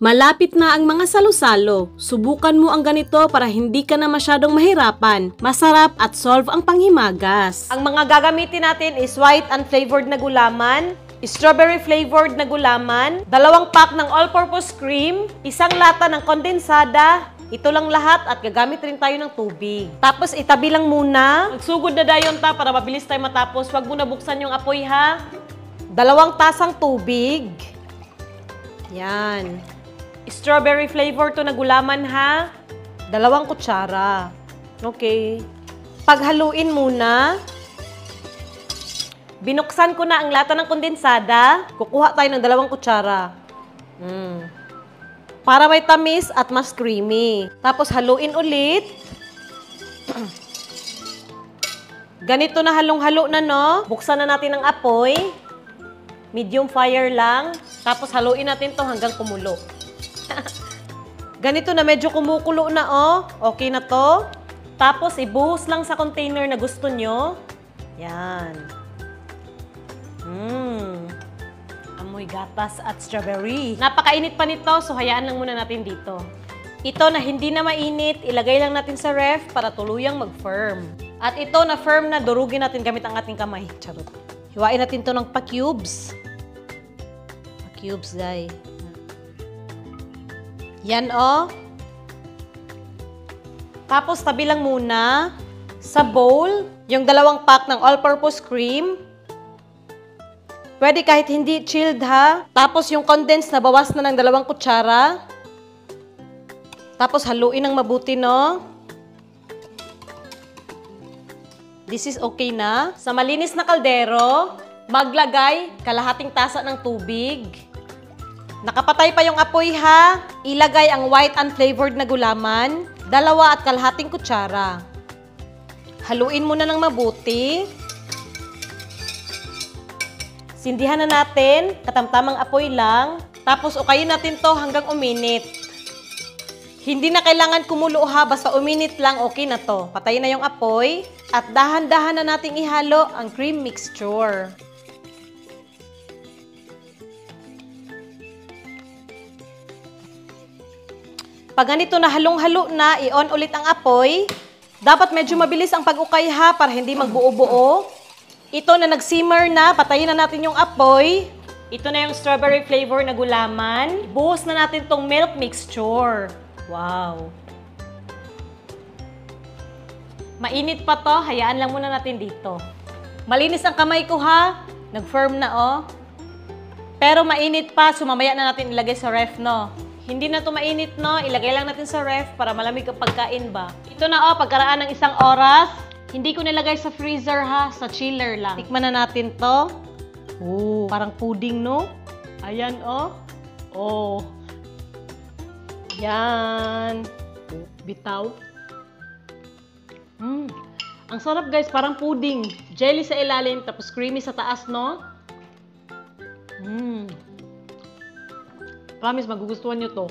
Malapit na ang mga salo-salo. Subukan mo ang ganito para hindi ka na masyadong mahirapan, masarap at solve ang panghimagas. Ang mga gagamitin natin is white unflavored na gulaman, strawberry flavored na gulaman, dalawang pack ng all-purpose cream, isang lata ng kondensada, ito lang lahat at gagamit rin tayo ng tubig. Tapos itabi lang muna. Magsugod na dayon ta para mabilis tayo matapos. Huwag mo na buksan yung apoy ha. Dalawang tasang tubig. Yan. Strawberry flavor to na gulaman ha. Dalawang kutsara. Okay. Paghaluin muna. Binuksan ko na ang lata ng kondensada. Kukuha tayo ng dalawang kutsara. Mm. Para may tamis at mas creamy. Tapos haluin ulit. Ganito na halong-halo na no. Buksan na natin ang apoy. Medium fire lang. Tapos haluin natin to hanggang kumulo. Ganito na medyo kumukulo na oh. Okay na to. Tapos ibuhos lang sa container na gusto nyo. Yan. Mmm. Amoy gatas at strawberry. Napakainit pa nito, so hayaan lang muna natin dito. Ito na hindi na mainit, ilagay lang natin sa ref para tuluyang mag-firm. At ito na firm na, durugin natin gamit ang ating kamay. Charot. Hiwain natin to ng pa-cubes. Pa-cubes, guys. Yan oh. Tapos tabi lang muna sa bowl yung dalawang pack ng all-purpose cream. Pwede kahit hindi chilled ha. Tapos yung condensed na bawas na ng dalawang kutsara. Tapos haluin ng mabuti no. This is okay na. Sa malinis na kaldero, maglagay kalahating tasa ng tubig. Nakapatay pa yung apoy ha. Ilagay ang white unflavored na gulaman, dalawa at kalahating kutsara. Haluin muna ng mabuti. Sindihan na natin, katamtamang apoy lang. Tapos ukayin natin to hanggang uminit. Hindi na kailangan kumulo ha, basta uminit lang, okay na to. Patayin na yung apoy. At dahan-dahan na nating ihalo ang cream mixture. Pag ganito na halong-halo na, i-on ulit ang apoy. Dapat medyo mabilis ang pag-ukay ha para hindi magbuo-buo. Ito na nag-simmer na, patayin na natin yung apoy. Ito na yung strawberry flavor na gulaman. Buhos na natin tong milk mixture. Wow. Mainit pa to, hayaan lang muna natin dito. Malinis ang kamay ko ha. Nag-firm na oh. Pero mainit pa, sumamaya na natin ilagay sa ref no. Hindi na to mainit, no? Ilagay lang natin sa ref para malamig ang pagkain ba. Ito na, oh, pagkaraan ng isang oras. Hindi ko nilagay sa freezer, ha? Sa chiller lang. Tikman na natin to. Oh, parang pudding, no? Ayan, oh. Oh. Yan. Bitaw. Mm. Ang sarap, guys. Parang pudding. Jelly sa ilalim, tapos creamy sa taas, no? Mmm. Promise, magugustuhan nyo to.